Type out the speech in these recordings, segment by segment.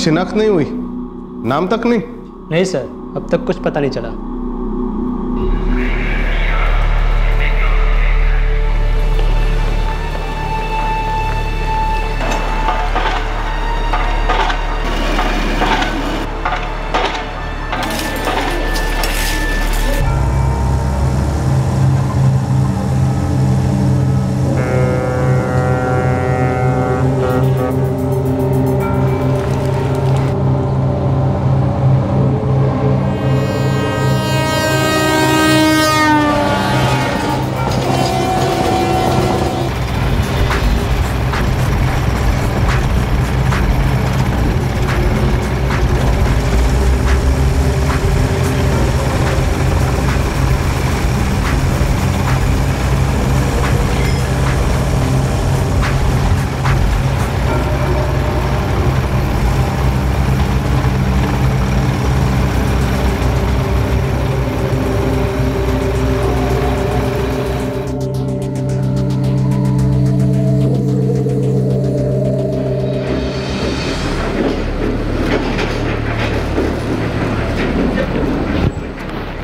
शिनाख्त नहीं हुई? नाम तक नहीं? नहीं सर अब तक कुछ पता नहीं चला।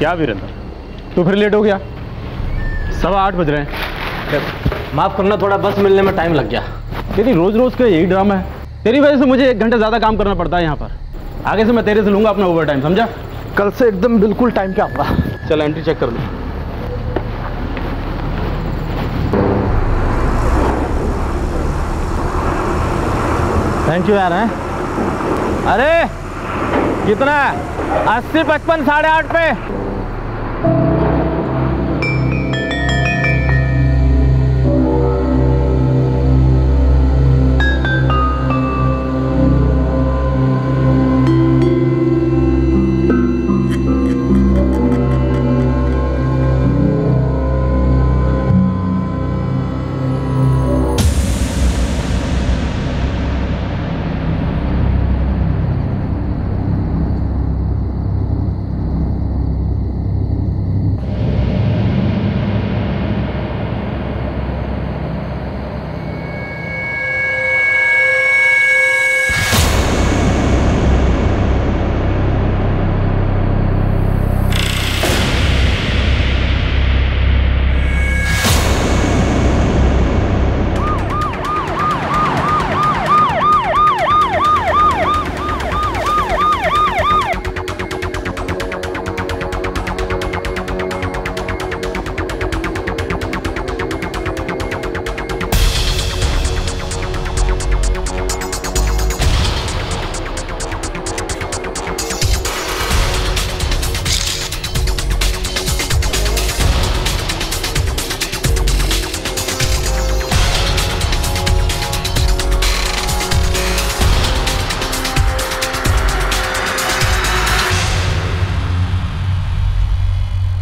क्या वीरेंद्र? तू फिर लेट हो गया। सवा आठ बज रहे हैं। माफ़ करना थोड़ा बस मिलने में टाइम लग गया। तेरी रोज रोज का यही ड्रामा है। तेरी वजह से मुझे एक घंटे ज़्यादा काम करना पड़ता है यहाँ पर। आगे से मैं तेरे से लूँगा अपना ओवर टाइम समझा? कल से एकदम बिल्कुल टाइम पे आऊँगा। चल एंट्री चेक कर लो। थैंक यू यार हैं? अरे कितना? अस्सी पचपन साढ़े आठ पे।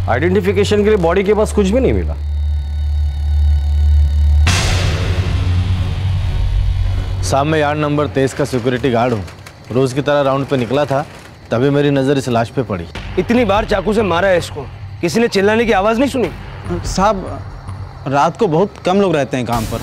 आइडेंटिफिकेशन के लिए बॉडी के पास कुछ भी नहीं मिला। साहब मैं यार्ड नंबर तेईस का सिक्योरिटी गार्ड हूँ। रोज की तरह राउंड पे निकला था तभी मेरी नज़र इस लाश पे पड़ी। इतनी बार चाकू से मारा है इसको। किसी ने चिल्लाने की आवाज़ नहीं सुनी? साहब रात को बहुत कम लोग रहते हैं काम पर।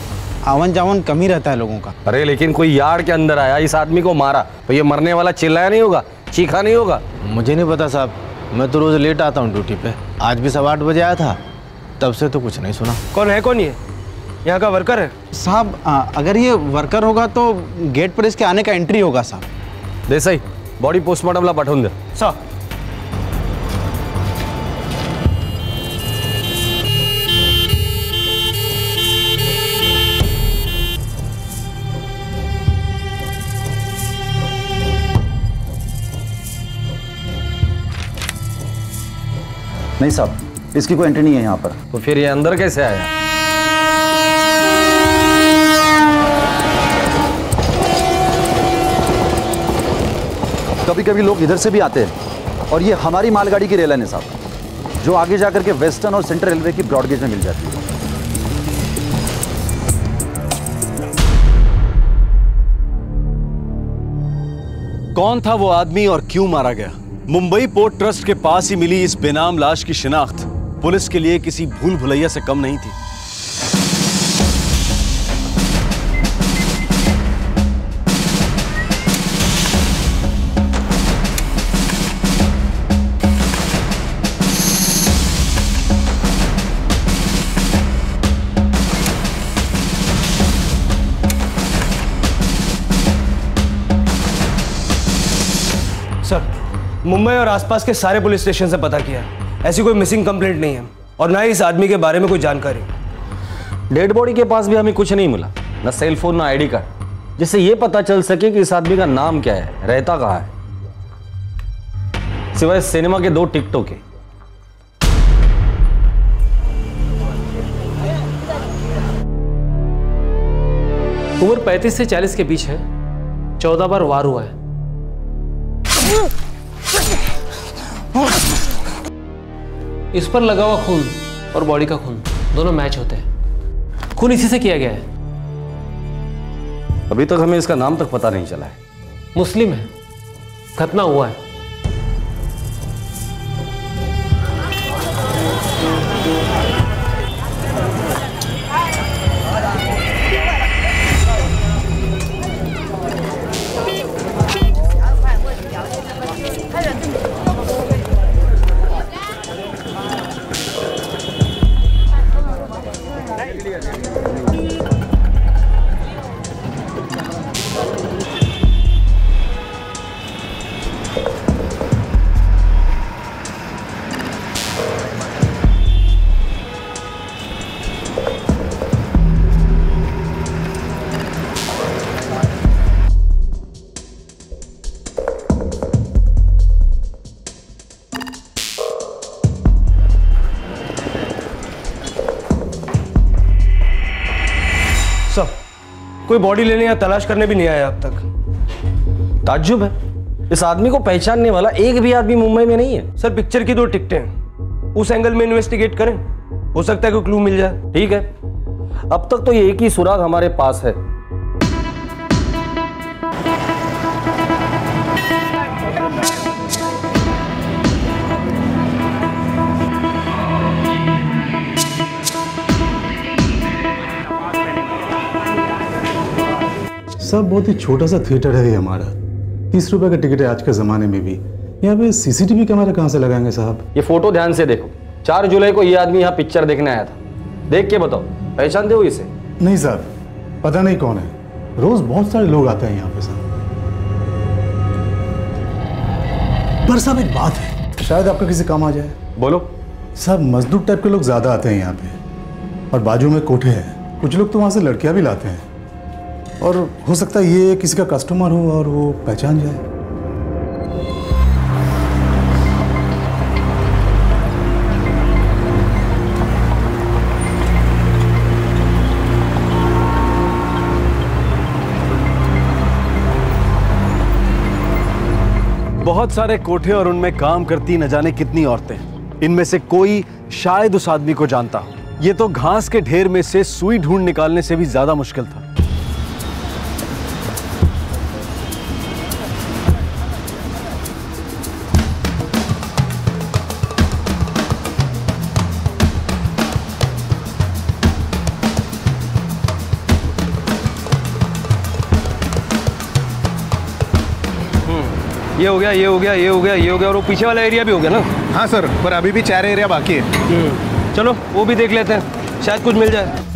आवन जावन कम ही रहता है लोगों का। अरे लेकिन कोई यार्ड के अंदर आया इस आदमी को मारा तो ये मरने वाला चिल्लाया नहीं होगा? चीखा नहीं होगा? मुझे नहीं पता साहब। मैं तो रोज़ लेट आता हूँ ड्यूटी पे। आज भी सवा आठ बजे आया था तब से तो कुछ नहीं सुना। कौन है कौन ये? यहाँ का वर्कर है? साहब अगर ये वर्कर होगा तो गेट पर इसके आने का एंट्री होगा साहब। देसाई बॉडी पोस्टमार्टमला पाठवून द्या सर नहीं साहब इसकी कोई एंट्री नहीं है यहाँ पर। तो फिर ये अंदर कैसे आया कभी कभी लोग इधर से भी आते हैं और ये हमारी मालगाड़ी की रेलन है साहब जो आगे जाकर के वेस्टर्न और सेंट्रल रेलवे की ब्रॉडगेज में मिल जाती है। कौन था वो आदमी और क्यों मारा गया? मुंबई पोर्ट ट्रस्ट के पास ही मिली इस बेनाम लाश की शिनाख्त। पुलिस के लिए किसी भूल भुलैया से कम नहीं थी। और आसपास के सारे पुलिस स्टेशन से पता किया। ऐसी कोई मिसिंग कंप्लेंट नहीं है और ना ही इस आदमी के बारे में कोई जानकारी। डेड बॉडी के पास भी हमें कुछ नहीं मिला ना सेल फ़ोन ना आईडी कार्ड जिससे ये पता चल सके कि इस आदमी का नाम क्या है रहता कहाँ है। सिवाय सिनेमा के दो टिकटों के। उम्र 35 से 40 के बीच है चौदह बार वार हुआ है। इस पर लगा हुआ खून और बॉडी का खून दोनों मैच होते हैं। खून इसी से किया गया है। अभी तक हमें इसका नाम तक पता नहीं चला है। मुस्लिम है। खतना हुआ है। कोई बॉडी लेने या तलाश करने भी नहीं आया अब तक। ताज्जुब है। इस आदमी को पहचानने वाला एक भी आदमी मुंबई में नहीं है। सर पिक्चर की दो टिकटें उस एंगल में इन्वेस्टिगेट करें। हो सकता है कोई क्लू मिल जाए। ठीक है। अब तक तो ये एक ही सुराग हमारे पास है। सब बहुत ही छोटा सा थिएटर है ये हमारा। तीस रुपए का टिकट है आज के ज़माने में भी। यहाँ पे सीसीटीवी कैमरा कहाँ से लगाएँगे साहब? ये फ़ोटो ध्यान से देखो। चार जुलाई को ये आदमी यहाँ पिक्चर देखने आया था। देख के बताओ पहचानते हो इसे? नहीं साहब पता नहीं कौन है। रोज बहुत सारे लोग आते हैं यहाँ पे साहब। पर साहब एक बात है शायद आपका किसी काम आ जाए। बोलो। साहब मजदूर टाइप के लोग ज़्यादा आते हैं यहाँ पे। और बाजू में कोठे हैं। कुछ लोग तो वहाँ से लड़कियाँ भी लाते हैं। और हो सकता है ये किसी का कस्टमर हो और वो पहचान जाए। बहुत सारे कोठे और उनमें काम करती न जाने कितनी औरतें इनमें से कोई शायद उस आदमी को जानता हो। ये तो घास के ढेर में से सुई ढूंढ निकालने से भी ज़्यादा मुश्किल था। ये हो गया ये हो गया ये हो गया ये हो गया और वो पीछे वाला एरिया भी हो गया ना? हाँ सर पर अभी भी चार एरिया बाकी है। चलो वो भी देख लेते हैं शायद कुछ मिल जाए।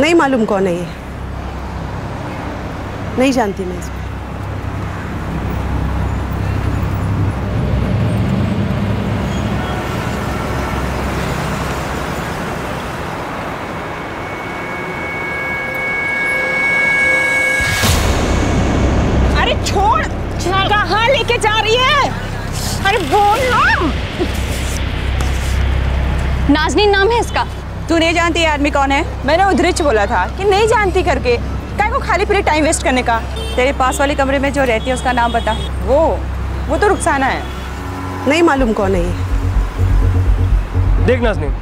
नहीं मालूम कौन है ये। नहीं जानती मैं इसको। छोड़! लेके जा रही है। अरे बोल ना। नाजनीन नाम है इसका। तू नहीं जानती आदमी कौन है? मैंने उधरिच बोला था कि नहीं जानती करके। खाली फिर टाइम वेस्ट करने का। तेरे पास वाले कमरे में जो रहती है उसका नाम बता। वो वो तो रुखसाना है। नहीं मालूम कौन है ये। देख नाजनीन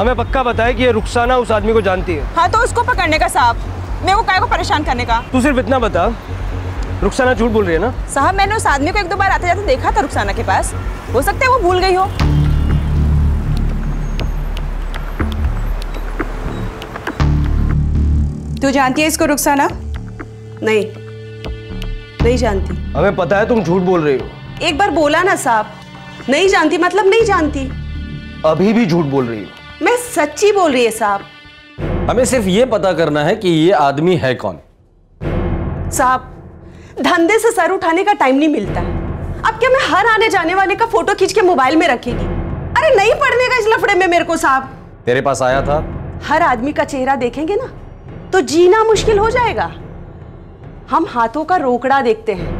हमें पक्का बताया कि ये रुखसाना उस आदमी को जानती है। हाँ तो उसको पकड़ने का साहब। मैं वो काय को परेशान करने का? तू सिर्फ़ इतना बता रुखसाना झूठ बोल रही है ना? साहब मैंने उस आदमी को एक दो बार आते जाते देखा था रुखसाना के पास। हो सकता है वो भूल गई हो। तू जानती है इसको रुखसाना नहीं। नहीं जानती। हमें पता है तुम झूठ बोल रही हो। एक बार बोला ना साहब। नहीं जानती मतलब नहीं जानती। अभी भी झूठ बोल रही हो। मैं सच्ची बोल रही है साहब। हमें सिर्फ़ ये पता करना है कि ये आदमी है कौन। साहब धंधे से सर उठाने का टाइम नहीं मिलता। अब क्या मैं हर आने जाने वाले का फ़ोटो खींच के मोबाइल में रखेगी? अरे नहीं पढ़ने का इस लफड़े में मेरे को साहब। तेरे पास आया था? हर आदमी का चेहरा देखेंगे ना तो जीना मुश्किल हो जाएगा। हम हाथों का रोकड़ा देखते हैं।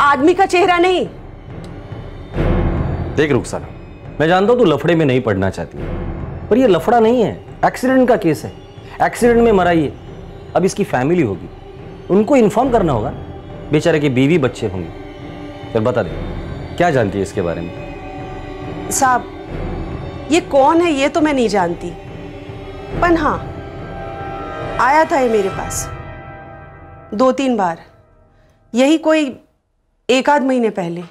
आदमी का चेहरा नहीं। देख रुखसाना मैं जानता हूँ तू लफड़े में नहीं पड़ना चाहती पर ये लफड़ा नहीं है एक्सीडेंट का केस है। एक्सीडेंट में मरा ये अब इसकी फैमिली होगी उनको इन्फॉर्म करना होगा बेचारे की बीवी बच्चे होंगे। चल बता दे क्या जानती है इसके बारे में? साहब ये कौन है ये तो मैं नहीं जानती पर हाँ आया था ये मेरे पास। दो तीन बार। यही कोई एक आध महीने पहले।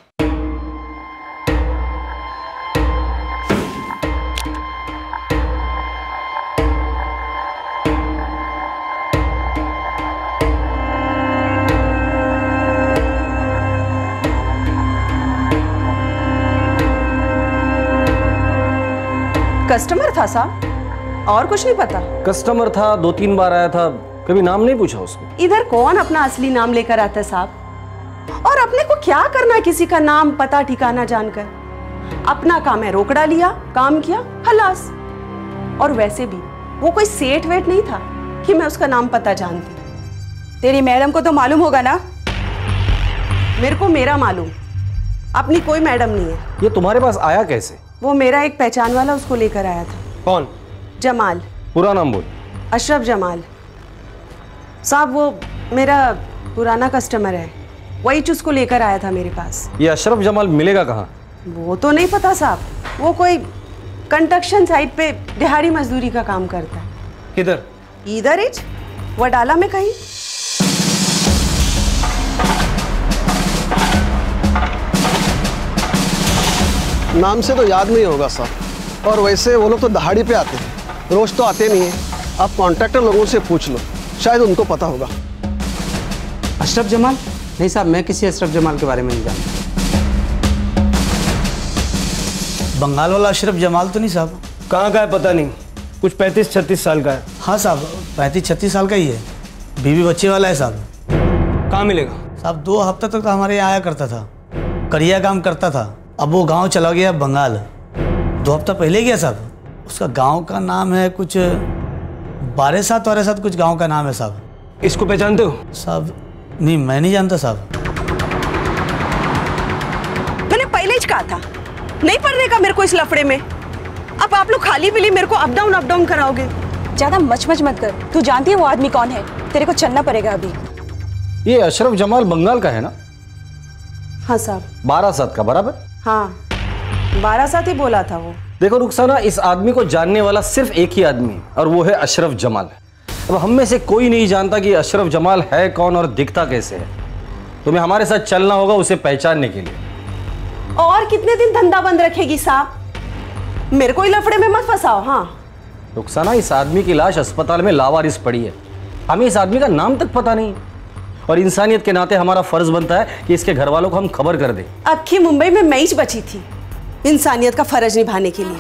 कस्टमर था साहब? और कुछ नहीं पता। कस्टमर था दो तीन बार आया था। कभी नाम नहीं पूछा उसको इधर कौन अपना असली नाम लेकर आता है साहब? और अपने को क्या करना किसी का नाम पता ठिकाना जानकर? अपना काम है रोकड़ा लिया काम किया खलास। और वैसे भी वो कोई सेठ वेठ नहीं था कि मैं उसका नाम पता जानती। तेरी मैडम को तो मालूम होगा ना? मेरे को मेरा मालूम। अपनी कोई मैडम नहीं है। ये तुम्हारे पास आया कैसे? वो मेरा एक पहचान वाला उसको लेकर आया था। कौन? जमाल। पूरा नाम बोल। अशरफ जमाल। साहब वो मेरा पुराना कस्टमर है। वही उसको लेकर आया था मेरे पास। ये अशरफ जमाल मिलेगा कहाँ? वो तो नहीं पता साहब। वो कोई कंस्ट्रक्शन साइट पे दिहाड़ी मजदूरी का काम करता है। किधर? इधर इच वडाला में कहीं। नाम से तो याद नहीं होगा सर और वैसे वो लोग तो दहाड़ी पे आते हैं। रोज तो आते नहीं है। आप कॉन्ट्रैक्टर लोगों से पूछ लो। शायद उनको पता होगा। अशरफ जमाल? नहीं साहब मैं किसी अशरफ जमाल के बारे में नहीं जानता। बंगाल वाला अशरफ जमाल तो नहीं साहब? कहाँ का है पता नहीं। कुछ पैंतीस छत्तीस साल का है। हाँ साहब पैंतीस छत्तीस साल का ही है। बीवी बच्चे वाला है साहब। कहाँ मिलेगा? साहब दो हफ़्ते तक तो हमारे यहाँ आया करता था। करिया काम करता था। अब वो गाँव चला गया बंगाल। दो हफ़्ता पहले गया साहब। उसका गाँव का नाम है कुछ बारह सात वारे साथ कुछ गाँव का नाम है साहब। इसको पहचानते हो? साहब नहीं मैं नहीं जानता साहब। मैंने पहले ही कहा था नहीं पढ़ने का मेरे को इस लफड़े में। अब आप लोग खाली बिली मेरे को अप डाउन अप डाउन कराओगे। ज़्यादा मच मच मत कर तू जानती है वो आदमी कौन है? तेरे को चलना पड़ेगा अभी। ये अशरफ जमाल बंगाल का है ना? हाँ साहब। बारह सात का बराबर? हाँ बारह साथ ही बोला था वो। देखो रुखसाना इस आदमी को जानने वाला सिर्फ़ एक ही आदमी है, और वो है अशरफ जमाल। अब हम में से कोई नहीं जानता कि अशरफ जमाल है कौन और दिखता कैसे है। तुम्हें हमारे साथ चलना होगा उसे पहचानने के लिए। और कितने दिन धंधा बंद रखेगी साहब? मेरे को ही लफड़े में मत फंसाओ हाँ। रुखसाना इस आदमी की लाश अस्पताल में लावारिस पड़ी है। हमें इस आदमी का नाम तक पता नहीं। और इंसानियत के नाते हमारा फ़र्ज़ बनता है कि इसके घर वालों को हम खबर कर दें। अक्खी मुंबई में मैं ही बची थी। इंसानियत का फ़र्ज़ निभाने के लिए।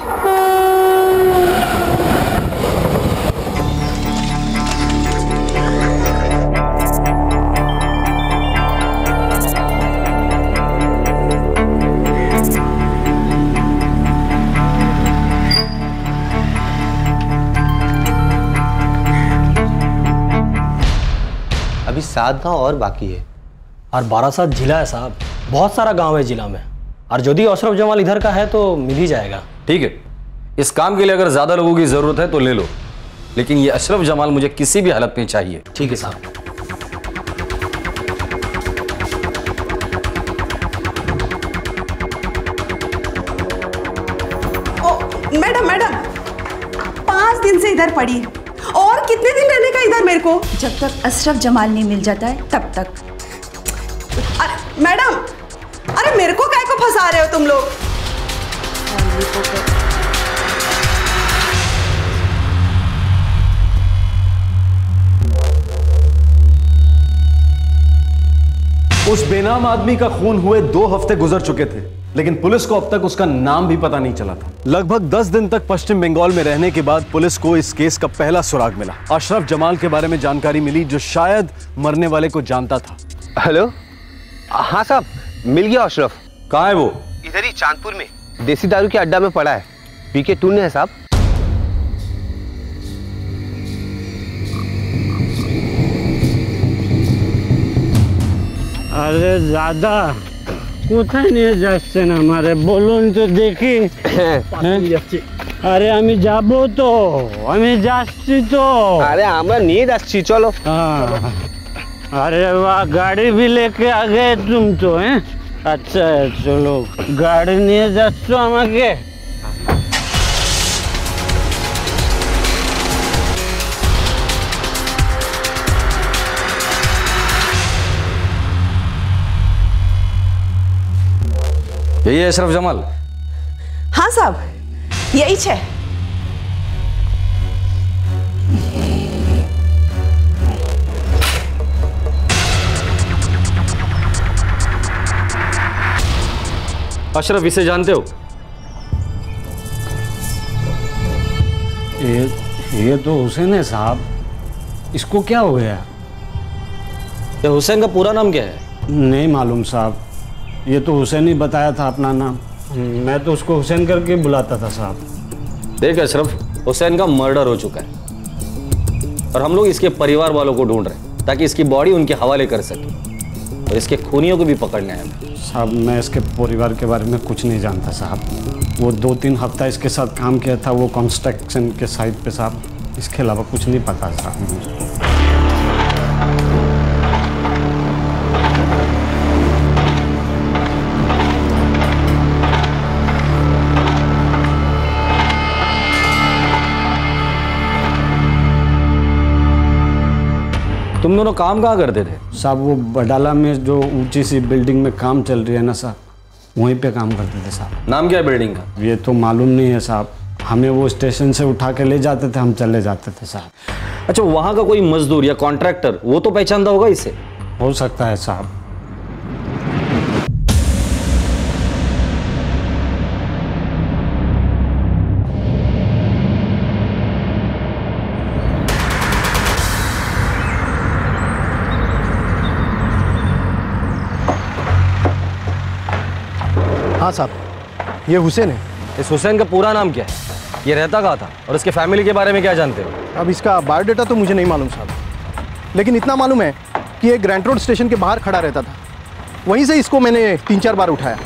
अभी सात गाँव और बाकी है। और बारह सात जिला है साहब। बहुत सारा गाँव है जिला में। और यदि अशरफ जमाल इधर का है तो मिल ही जाएगा। ठीक है। इस काम के लिए अगर ज़्यादा लोगों की ज़रूरत है तो ले लो। लेकिन ये अशरफ जमाल मुझे किसी भी हालत में चाहिए। ठीक है साहब मैडम मैडम पाँच दिन से इधर पड़ी है। और कितने दिन रहने का इधर मेरे को? जब तक अशरफ जमाल नहीं मिल जाता है तब तक। अरे मैडम अरे मेरे को काय को फंसा रहे हो तुम लोग? उस बेनाम आदमी का खून हुए दो हफ़्ते गुजर चुके थे लेकिन पुलिस को अब तक उसका नाम भी पता नहीं चला था। लगभग दस दिन तक पश्चिम बंगाल में रहने के बाद पुलिस को इस केस का पहला सुराग मिला। अशरफ जमाल के बारे में जानकारी मिली जो शायद मरने वाले को जानता था। हेलो? हाँ साहब। मिल गया अशरफ कहाँ है वो इधर ही चांदपुर में देसी दारू के अड्डा में पड़ा है पीके टूने है साहब আরে দাদা কোথায় নিয়ে যাচ্ছেন আমারে বলুন তো দেখি হ্যাঁ? আরে আমি যাব তো আমি যাচ্ছি তো আরে আমরা নিয়ে যাচ্ছি চলো अरे वाह गाड़ी भी लेके आ गए तुम तो हैं अच्छा है चलो গাড়ি নিয়ে যাচ্ছ আমাকে यही है अशरफ जमाल हाँ साहब यही છે अशरफ इसे जानते हो? ये ये तो हुसैन है साहब। इसको क्या हो गया? ये हुसैन का पूरा नाम क्या है? नहीं मालूम साहब। ये तो हुसैन ही बताया था अपना नाम। मैं तो उसको हुसैन करके बुलाता था साहब। देख अशरफ हुसैन का मर्डर हो चुका है। और हम लोग इसके परिवार वालों को ढूंढ रहे हैं ताकि इसकी बॉडी उनके हवाले कर सके। और इसके खूनियों को भी पकड़ने हैं। साहब, मैं इसके परिवार के बारे में कुछ नहीं जानता साहब। वो दो तीन हफ़्ता इसके साथ काम किया था, वो कंस्ट्रक्शन के साइड पे साहब। इसके अलावा कुछ नहीं पता साहब मुझे। तुम दोनों काम कहाँ करते थे? साहब वो बडाला में जो ऊँची सी बिल्डिंग में काम चल रही है ना साहब वहीं पे काम करते थे साहब। नाम क्या है बिल्डिंग का? ये तो मालूम नहीं है साहब। हमें वो स्टेशन से उठा के ले जाते थे हम चले जाते थे साहब। अच्छा वहाँ का कोई मजदूर या कॉन्ट्रैक्टर वो तो पहचानता होगा इसे? हो सकता है साहब। हाँ साहब ये हुसैन है। इस हुसैन का पूरा नाम क्या है? ये रहता कहाँ था? और इसके फैमिली के बारे में क्या जानते हो? अब इसका बायोडाटा तो मुझे नहीं मालूम साहब। लेकिन इतना मालूम है कि ये ग्रैंड रोड स्टेशन के बाहर खड़ा रहता था। वहीं से इसको मैंने तीन चार बार उठाया।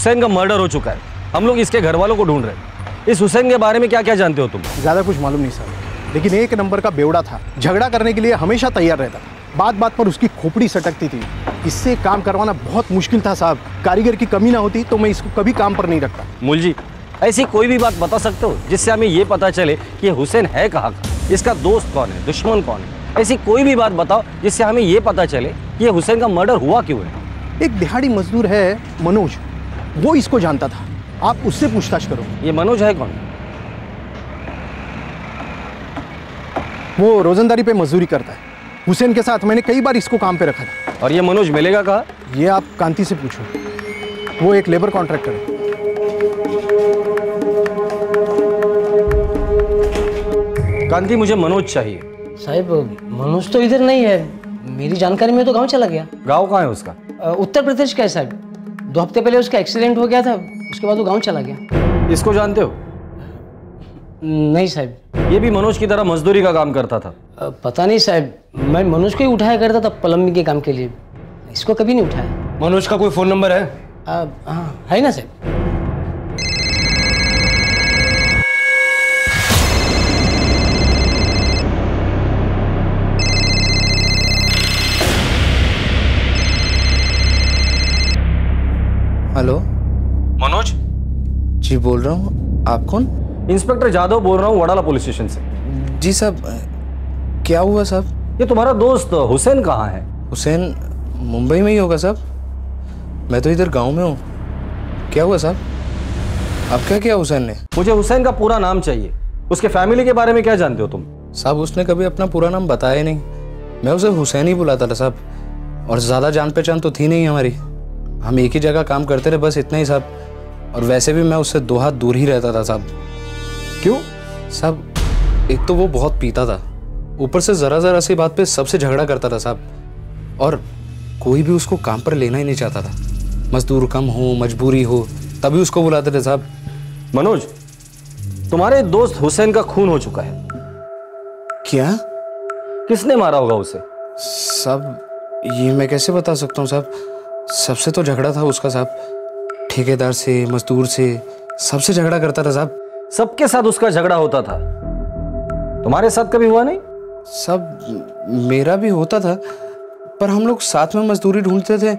हुसैन का मर्डर हो चुका है। हम लोग इसके घर वालों को ढूंढ रहे हैं। इस हुसैन के बारे में क्या क्या जानते हो तुम? ज़्यादा कुछ मालूम नहीं सर। लेकिन एक नंबर का बेवड़ा था। झगड़ा करने के लिए हमेशा तैयार रहता बात बात पर उसकी खोपड़ी सटकती थी। इससे काम करवाना बहुत मुश्किल था साहब। कारीगर की कमी ना होती तो मैं इसको कभी काम पर नहीं रखता। मूल जी ऐसी कोई भी बात बता सकते हो जिससे हमें ये पता चले कि हुसैन है कहाँ का? इसका दोस्त कौन है? दुश्मन कौन है? ऐसी कोई भी बात बताओ जिससे हमें ये पता चले कि हुसैन का मर्डर हुआ क्यों है? एक दिहाड़ी मजदूर है मनोज। वो इसको जानता था। आप उससे पूछताछ करो। ये मनोज है कौन? वो रोजंदारी पे मजदूरी करता है। हुसैन के साथ मैंने कई बार इसको काम पे रखा था। और ये मनोज मिलेगा कहा? ये आप कांति से पूछो। वो एक लेबर कॉन्ट्रैक्टर है। कांति मुझे मनोज चाहिए। साहब मनोज तो इधर नहीं है। मेरी जानकारी में तो गाँव चला गया। गाँव कहाँ है उसका? उत्तर प्रदेश का है साहब। दो हफ़्ते पहले उसका एक्सीडेंट हो गया था उसके बाद वो गाँव चला गया। इसको जानते हो? नहीं साहब। ये भी मनोज की तरह मजदूरी का काम करता था। पता नहीं साहब मैं मनोज को ही उठाया करता था प्लम्बिंग के काम के लिए। इसको कभी नहीं उठाया। मनोज का कोई फ़ोन नंबर है? आ, हाँ है ना साहब। हेलो। मनोज? जी बोल रहा हूँ। आप कौन? इंस्पेक्टर जादव बोल रहा हूँ वडाला पुलिस स्टेशन से। जी साहब क्या हुआ साहब? ये तुम्हारा दोस्त हुसैन कहाँ है? हुसैन मुंबई में ही होगा साहब। मैं तो इधर गाँव में हूँ। क्या हुआ साहब? अब क्या किया हुसैन ने? मुझे हुसैन का पूरा नाम चाहिए। उसके फैमिली के बारे में क्या जानते हो तुम? साहब उसने कभी अपना पूरा नाम बताया नहीं। मैं उसे हुसैन ही बुलाता था साहब। और ज़्यादा जान पहचान तो थी नहीं हमारी। हम एक ही जगह काम करते रहे बस इतना ही साहब और वैसे भी मैं उससे दो हाथ दूर ही रहता था साहब क्यों? साहब एक तो वो बहुत पीता था। ऊपर से ज़रा ज़रा सी बात पे सबसे झगड़ा करता था साहब और कोई भी उसको काम पर लेना ही नहीं चाहता था। मजदूर कम हो मजबूरी हो तभी उसको बुलाते थे साहब मनोज तुम्हारे दोस्त हुसैन का खून हो चुका है। क्या? किसने मारा होगा उसे? साहब ये मैं कैसे बता सकता हूँ साहब सबसे तो झगड़ा था उसका साहब। ठेकेदार से मजदूर से सबसे झगड़ा करता था साहब। सबके साथ उसका झगड़ा होता था। तुम्हारे साथ कभी हुआ नहीं? सब मेरा भी होता था पर हम लोग साथ में मजदूरी ढूंढते थे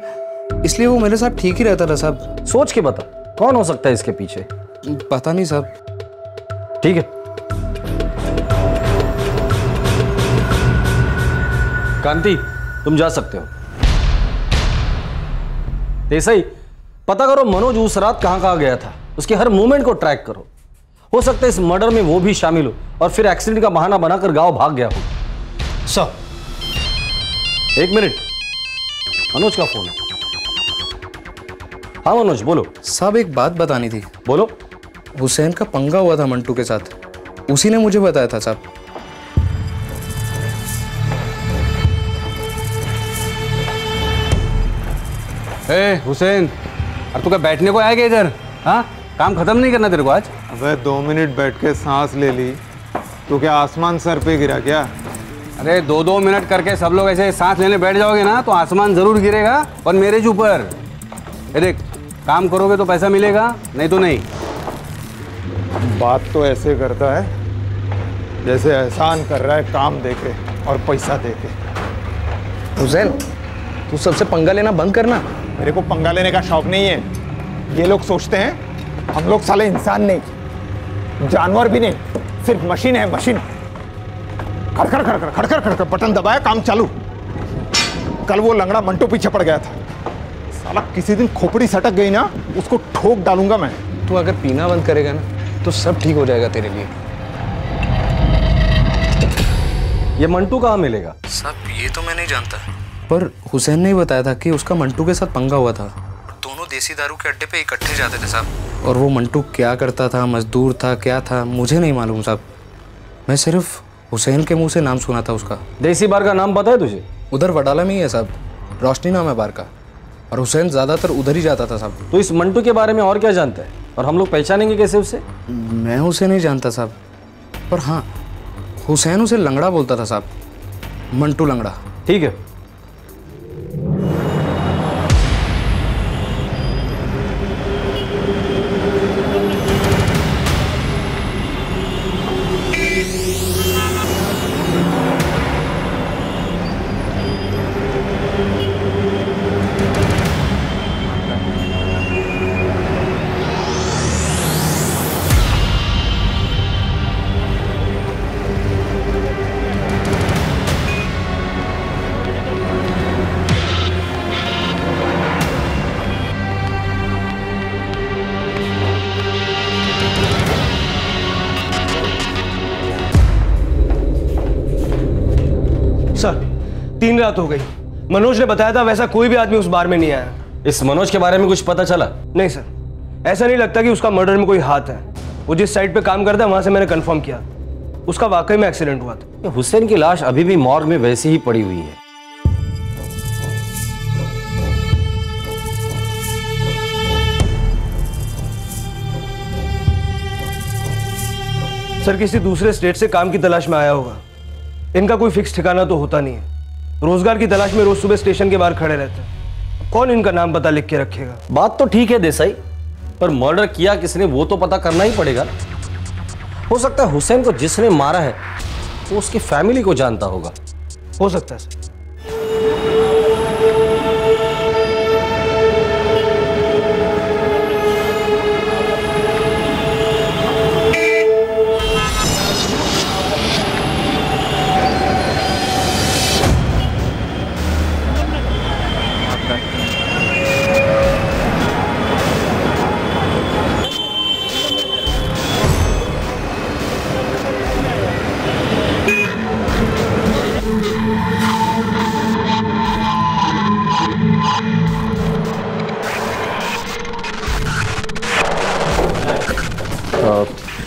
इसलिए वो मेरे साथ ठीक ही रहता था साहब। सोच के बता कौन हो सकता है इसके पीछे? पता नहीं साहब। ठीक है। कांति तुम जा सकते हो। देसाई पता करो मनोज उस रात कहाँ कहाँ गया था। उसके हर मूवमेंट को ट्रैक करो। हो सकता है इस मर्डर में वो भी शामिल हो और फिर एक्सीडेंट का बहाना बनाकर गाँव भाग गया हो। सर। एक मिनट। मनोज का फ़ोन है। हाँ मनोज बोलो। साहब एक बात बतानी थी। बोलो। हुसैन का पंगा हुआ था मंटू के साथ। उसी ने मुझे बताया था साहब। ए हुसैन अरे तू क्या बैठने को आया क्या इधर? हाँ? काम खत्म नहीं करना तेरे को आज? अबे दो मिनट बैठ के सांस ले ली। तो क्या आसमान सर पे गिरा क्या? अरे दो दो मिनट करके सब लोग ऐसे सांस लेने बैठ जाओगे ना तो आसमान ज़रूर गिरेगा और मेरे ज ऊपर। देख काम करोगे तो पैसा मिलेगा नहीं तो नहीं। बात तो ऐसे करता है जैसे एहसान कर रहा है काम देके और पैसा देके। हुसैन तू सबसे पंगा लेना बंद करना। मेरे को पंगा लेने का शौक नहीं है। ये लोग सोचते हैं हम लोग साले इंसान नहीं जानवर भी नहीं सिर्फ़ मशीन है मशीन। खड़खड़ खड़खड़ खड़खड़ खड़खड़ बटन दबाया काम चालू। कल वो लंगड़ा मंटो पीछे पड़ गया था। साला किसी दिन खोपड़ी सटक गई ना उसको ठोक डालूँगा मैं। तू अगर पीना बंद करेगा ना तो सब ठीक हो जाएगा तेरे लिए। ये मंटू कहाँ मिलेगा? सब ये तो मैं नहीं जानता। पर हुसैन ने ही बताया था कि उसका मंटू के साथ पंगा हुआ था। दोनों देसी दारू के अड्डे पे इकट्ठे जाते थे साहब। और वो मंटू क्या करता था मजदूर था क्या था मुझे नहीं मालूम साहब। मैं सिर्फ़ हुसैन के मुँह से नाम सुना था उसका। देसी बार का नाम पता है तुझे? उधर वडाला में ही है साहब। रोशनी नाम है बार का। और हुसैन ज़्यादातर उधर ही जाता था साहब। तो इस मंटू के बारे में और क्या जानता है? और हम लोग पहचानेंगे कैसे उसे? मैं उसे नहीं जानता साहब। पर हाँ हुसैन उसे लंगड़ा बोलता था साहब। मंटू लंगड़ा। ठीक है। रात हो गई। मनोज ने बताया था वैसा कोई भी आदमी उस बार में नहीं आया। इस मनोज के बारे में कुछ पता चला? नहीं सर। ऐसा नहीं लगता कि उसका मर्डर में कोई हाथ है। वो जिस साइड पे काम करता है वहाँ से मैंने कंफर्म किया। उसका वाकई में एक्सीडेंट हुआ था। हुसैन की लाश अभी भी मॉर्ग में वैसी ही पड़ी हुई है। सर किसी दूसरे स्टेट से काम की तलाश में आया होगा। इनका कोई फिक्स ठिकाना तो होता नहीं है। रोज़गार की तलाश में रोज सुबह स्टेशन के बाहर खड़े रहते हैं। कौन इनका नाम पता लिख के रखेगा? बात तो ठीक है देसाई पर मर्डर किया किसने वो तो पता करना ही पड़ेगा। हो सकता है हुसैन को जिसने मारा है वो उसकी फैमिली को जानता होगा। हो सकता है सर।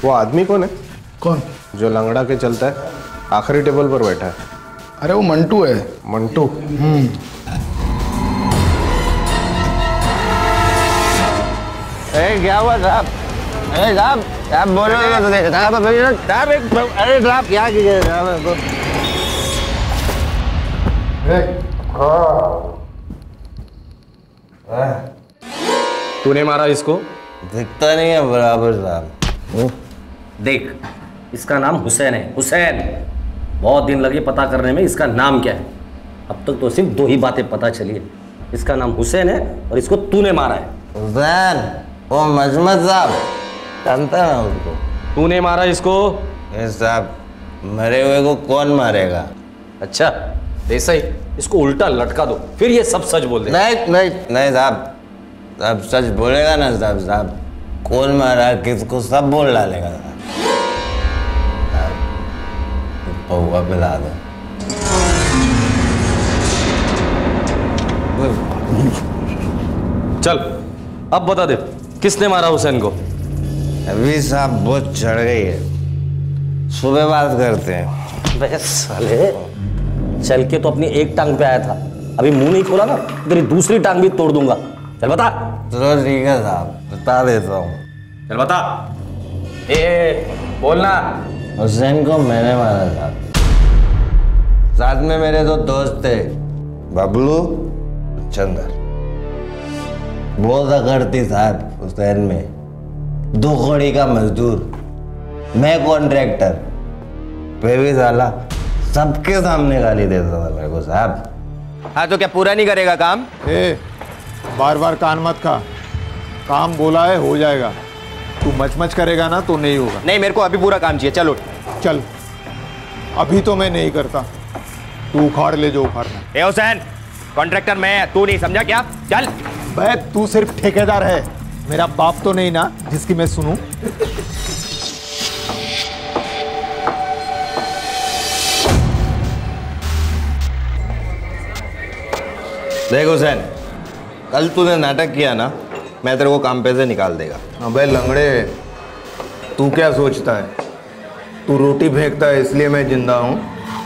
वो आदमी कौन है? कौन? जो लंगड़ा के चलता है आखिरी टेबल पर बैठा है। अरे वो मंटू है। मंटू? हम्म। ए, क्या हुआ साहब? अरे साहब साहब बोलो तो देख साहब साहब एक अरे साहब क्या कीजिए? साहब तूने मारा इसको? दिखता नहीं है बराबर साहब। देख इसका नाम हुसैन है। हुसैन बहुत दिन लगे पता करने में इसका नाम क्या है। अब तक तो सिर्फ़ दो ही बातें पता चली है। इसका नाम हुसैन है और इसको तूने मारा है। हुसैन वो मजमत साहब जानता ना उसको? तूने मारा इसको? साहब मरे हुए को कौन मारेगा? अच्छा ऐसा ही इसको उल्टा लटका दो फिर ये सब सच बोल दे। नहीं नहीं नहीं साहब साहब सच बोलेगा ना साहब साहब। कौन मारा किसको सब बोल डालेगा। पौवा पिला दो। चल अब बता दे किसने मारा हुसैन को? अभी साहब बहुत चढ़ गई है। सुबह बात करते हैं। बे साले चल के तो अपनी एक टांग पे आया था। अभी मुँह नहीं खोला ना तेरी दूसरी टांग भी तोड़ दूँगा। चल बता चलो ठीक है साहब बता देता हूँ चल बता ए, ए बोलना. हुसैन को मैंने मारा साहब साथ में मेरे दो दोस्त थे बबलू चंदर बहुत अकड़ती साहब हुसैन में दो कौड़ी का मजदूर मैं कॉन्ट्रैक्टर फिर भी साला सबके सामने गाली देता था मेरे को साहब हाँ तो क्या पूरा नहीं करेगा काम? ए बार बार कान मत खा। काम बोला है हो जाएगा। तू मच मच करेगा ना तो नहीं होगा। नहीं मेरे को अभी पूरा काम चाहिए। चलो चल। अभी तो मैं नहीं करता। तू उखाड़ ले जो उखाड़ना। ए हुसैन कॉन्ट्रैक्टर मैं तू नहीं समझा क्या? चल। बे तू सिर्फ़ ठेकेदार है। मेरा बाप तो नहीं ना जिसकी मैं सुनूं। देख हुसैन कल तूने नाटक किया ना मैं तेरे को काम पे से निकाल देगा। अबे लंगड़े तू क्या सोचता है? तू रोटी फेंकता है इसलिए मैं ज़िंदा हूँ।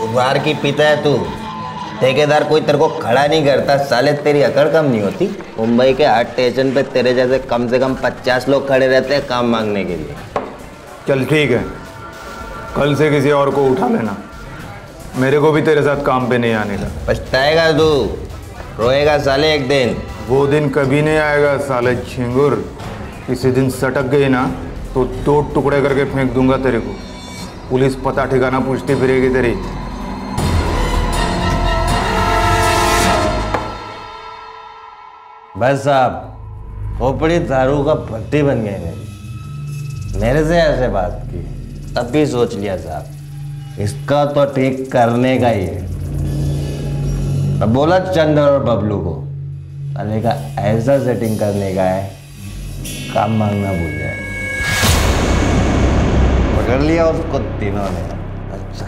उबार की पीता है तू। ठेकेदार कोई तेरे को खड़ा नहीं करता साले तेरी अकड़ कम नहीं होती। मुंबई के हर स्टेशन पे तेरे जैसे कम से कम पचास लोग खड़े रहते हैं काम मांगने के लिए। चल ठीक है कल से किसी और को उठा लेना। मेरे को भी तेरे साथ काम पे नहीं आने का। पछताएगा तू रोएगा साले एक दिन। वो दिन कभी नहीं आएगा, साले झिंगुर। किसी दिन सटक गई ना तो दो टुकड़े करके फेंक दूँगा तेरे को। पुलिस पता ठिकाना पूछती फिरेगी तेरी। भाई साहब, खोपड़ी दारू का भट्टी बन गए मेरी। मेरे से ऐसे बात की, तब भी सोच लिया साहब। इसका तो ठीक करने का ही है। बोला चंद्र और बबलू को का ऐसा सेटिंग करने का है, काम मांगना भूल जाए। पकड़ लिया उसको तीनों ने। अच्छा।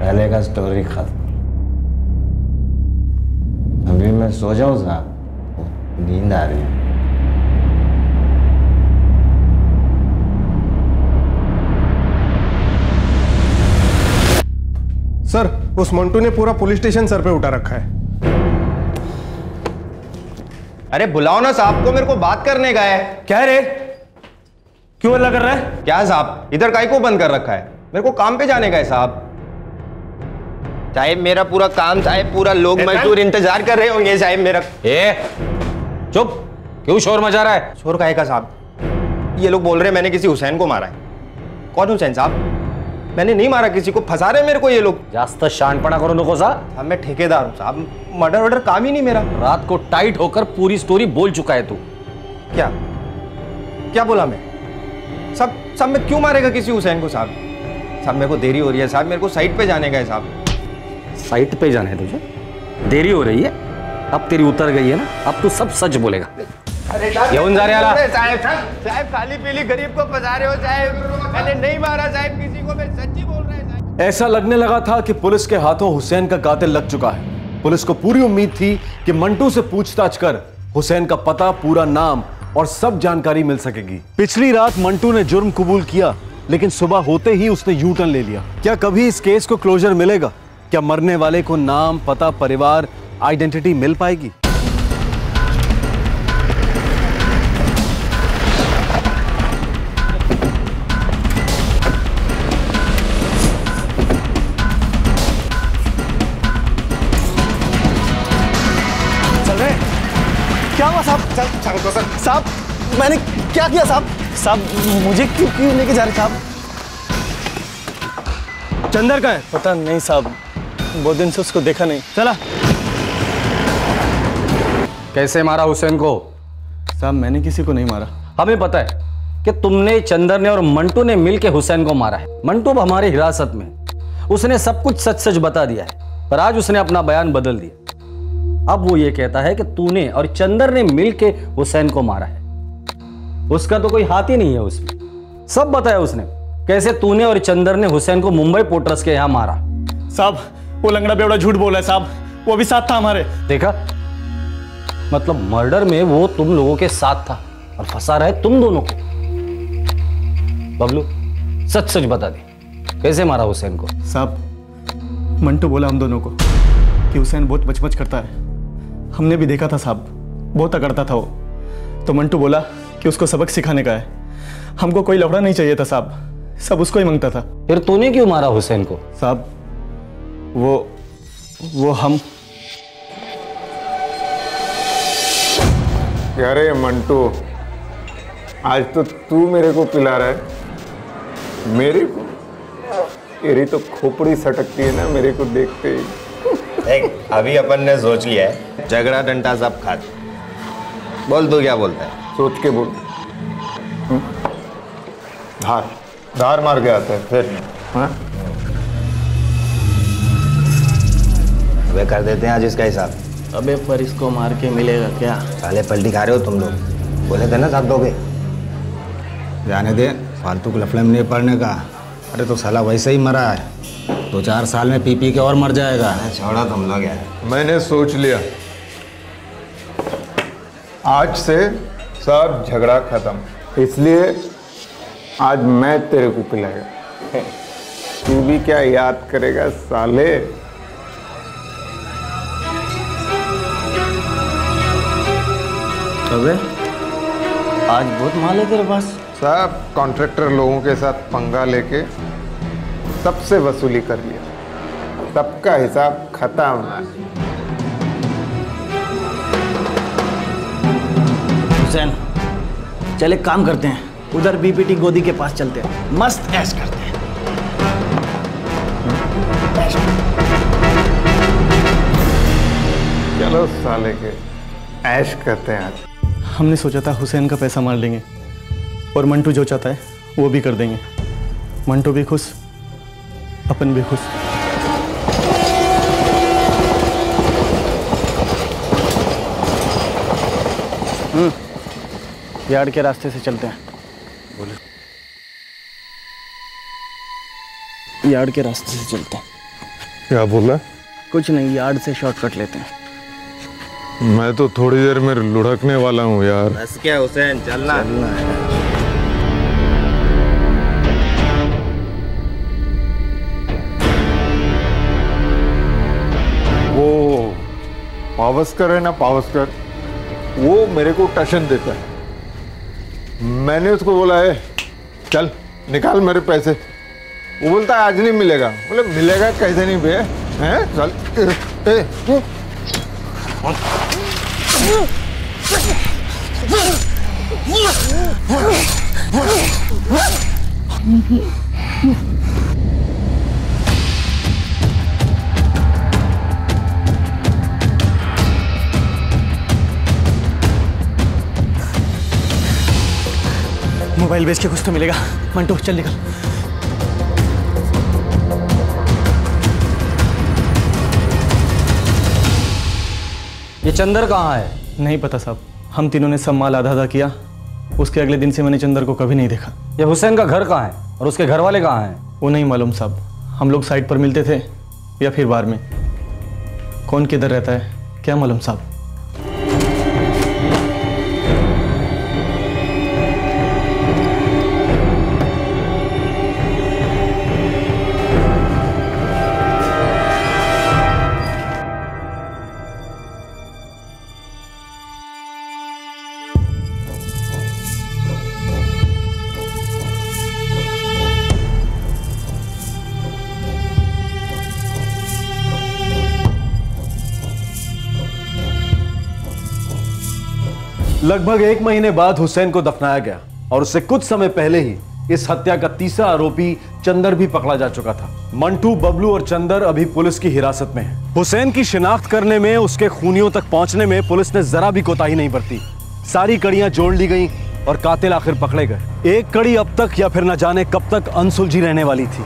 पहले का स्टोरी खत्म। अभी मैं सो जाऊँ साहब, नींद आ रही है। सर उस मंटू ने पूरा पुलिस स्टेशन सर पे उठा रखा है। अरे बुलाओ ना साहब को मेरे को बात करने का है। क्या रे? क्यों हल्ला कर रहा है? क्या साहब? इधर काय को बंद कर रखा है। मेरे को काम पे जाने का है साहब। साहेब मेरा पूरा काम साहेब पूरा लोग मजदूर इंतज़ार कर रहे होंगे साहेब मेरा ए चुप। क्यों शोर मचा रहा है? शोर काहे का साहब? ये लोग बोल रहे हैं मैंने किसी हुसैन को मारा है। कौन हुसैन साहब? मैंने नहीं मारा किसी को फंसा रहे मेरे को ये लोग जास्त शानपणा करो नको सा साहब मैं ठेकेदार हूँ साहब मर्डर वर्डर काम ही नहीं मेरा रात को टाइट होकर पूरी स्टोरी बोल चुका है तू क्या क्या बोला मैं सब सब में क्यों मारेगा किसी हुसैन को साहब साहब मेरे को देरी हो रही है साहब मेरे को साइड पे जाने का है साहब साइट पे जाना है तुझे देरी हो रही है अब तेरी उतर गई है ना अब तू सब सच बोलेगा अरे जा साहब साहब खाली पीली गरीब को फंसा रहे हो साहब मैंने नहीं मारा साहब किसी को मैं है साहब ऐसा लगने लगा था कि पुलिस के हाथों हुसैन का कातिल लग चुका है। पुलिस को पूरी उम्मीद थी कि मंटू से पूछताछ कर हुसैन का पता, पूरा नाम और सब जानकारी मिल सकेगी। पिछली रात मंटू ने जुर्म कबूल किया, लेकिन सुबह होते ही उसने यू टर्न ले लिया। क्या कभी इस केस को क्लोजर मिलेगा? क्या मरने वाले को नाम, पता, परिवार आइडेंटिटी मिल पाएगी? साहब मैंने क्या किया साहब? साहब मुझे क्यों क्यों लेके जा रहे साहब? चंदर का है? पता नहीं साहब बहुत दिन से उसको देखा नहीं। चला। कैसे मारा हुसैन को? साहब मैंने किसी को नहीं मारा। हमें पता है कि तुमने चंदर ने और मंटू ने मिलकर हुसैन को मारा है। मंटू अब हमारी हिरासत में उसने सब कुछ सच सच बता दिया है पर आज उसने अपना बयान बदल दिया। अब वो ये कहता है कि तूने और चंदर ने मिलके हुसैन को मारा है। उसका तो कोई हाथ ही नहीं है उसमें। सब बताया उसने कैसे तूने और चंदर ने हुसैन को मुंबई पोर्टर्स के यहाँ मारा। साहब वो लंगड़ा बेवड़ा झूठ बोला है साहब। वो भी साथ था हमारे। देखा? मतलब मर्डर में वो तुम लोगों के साथ था और फंसा रहा है तुम दोनों को। बबलू सच सच बता दे कैसे मारा हुसैन को? साहब मंटू बोला हम दोनों को कि हुसैन बहुत बचबच करता है। हमने भी देखा था साहब। बहुत अकड़ता था वो। तो मंटू बोला कि उसको सबक सिखाने का है। हमको कोई लफड़ा नहीं चाहिए था साहब। सब उसको ही माँगता था। फिर तूने क्यों मारा हुसैन को? साहब वो वो हम। अरे मंटू आज तो तू मेरे को पिला रहा है। मेरे को? तेरी तो खोपड़ी सटकती है ना मेरे को देखते ही। देख अभी अपन ने सोच लिया है झगड़ा डंडा सब खा बोल तू क्या बोलता है? सोच के बोल। हम्म? धार। धार मार के आता है फिर। हाँ? वे कर देते हैं आज इसका हिसाब। अबे पर इसको मार के मिलेगा क्या? साले पलटी खा रहे हो तुम लोग। बोले थे ना साथ दोगे। जाने दे फालतू के लफड़े में नहीं पड़ने का। अरे तो साला वैसे ही मरा है। दो चार साल में पी पी के और मर जाएगा। छोड़ा तुम लोग यार। मैंने सोच लिया। आज से सब झगड़ा खत्म। इसलिए आज मैं तेरे को पिलाएगा। तू भी क्या याद करेगा साले? अबे आज बहुत माल है तेरे पास। सब कॉन्ट्रैक्टर लोगों के साथ पंगा लेके सबसे वसूली कर लिया। सबका हिसाब खत्म हुसैन चल एक काम करते हैं। उधर बीपीटी गोदी के पास चलते हैं। मस्त ऐश करते हैं। चलो साले के ऐश करते हैं आज। हमने सोचा था हुसैन का पैसा मार लेंगे और मंटू जो चाहता है वो भी कर देंगे। मंटू भी खुश अपन भी खुश हम्म यार्ड के रास्ते से चलते हैं। बोले। यार्ड के रास्ते से चलते हैं। क्या बोला कुछ नहीं यार्ड से शॉर्टकट लेते हैं। मैं तो थोड़ी देर में लुढ़कने वाला हूँ यार। बस क्या हुसैन चलना। वो पावस्कर है ना पावस्कर वो मेरे को टशन देता है। मैंने उसको बोला है चल निकाल मेरे पैसे। वो बोलता है आज नहीं मिलेगा। बोले मिलेगा कैसे नहीं बे हैं? चल ए, ए, हूँ। मोबाइल बेच के कुछ तो मिलेगा। मंटू चल निकल। ये चंदर कहाँ है? नहीं पता साहब हम तीनों ने सब माल आधा आधा किया। उसके अगले दिन से मैंने चंदर को कभी नहीं देखा। ये हुसैन का घर कहाँ है और उसके घर वाले कहाँ हैं? वो नहीं मालूम साहब। हम लोग साइड पर मिलते थे या फिर बार में। कौन किधर रहता है क्या मालूम साहब। लगभग एक महीने बाद हुसैन को दफनाया गया और उससे कुछ समय पहले ही इस हत्या का तीसरा आरोपी चंदर भी पकड़ा जा चुका था। मंटू, बबलू और चंदर अभी पुलिस की हिरासत में है। हुसैन की शिनाख्त करने में, उसके खूनियों तक पहुँचने में पुलिस ने जरा भी कोताही नहीं बरती। सारी कड़ियाँ जोड़ ली गई और कातिल आखिर पकड़े गए। एक कड़ी अब तक या फिर न जाने कब तक अनसुलझी रहने वाली थी।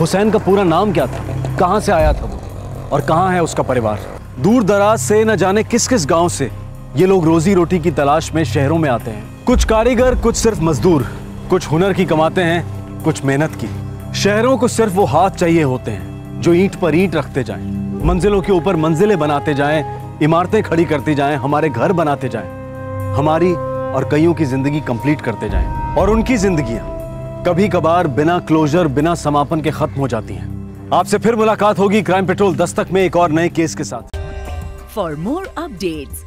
हुसैन का पूरा नाम क्या था? कहाँ से आया था वो? और कहाँ है उसका परिवार? दूर दराज से न जाने किस किस गाँव से ये लोग रोजी रोटी की तलाश में शहरों में आते हैं। कुछ कारीगर कुछ सिर्फ़ मजदूर कुछ हुनर की कमाते हैं कुछ मेहनत की। शहरों को सिर्फ़ वो हाथ चाहिए होते हैं जो ईंट पर ईंट रखते जाएँ मंजिलों के ऊपर मंजिलें बनाते जाएँ इमारतें खड़ी करती जाएँ हमारे घर बनाते जाएँ हमारी और कईयों की ज़िंदगी कंप्लीट करते जाएँ। और उनकी जिंदगियाँ कभी कभार बिना क्लोजर बिना समापन के खत्म हो जाती हैं। आपसे फिर मुलाकात होगी क्राइम पेट्रोल दस्तक में एक और नए केस के साथ। For more updates,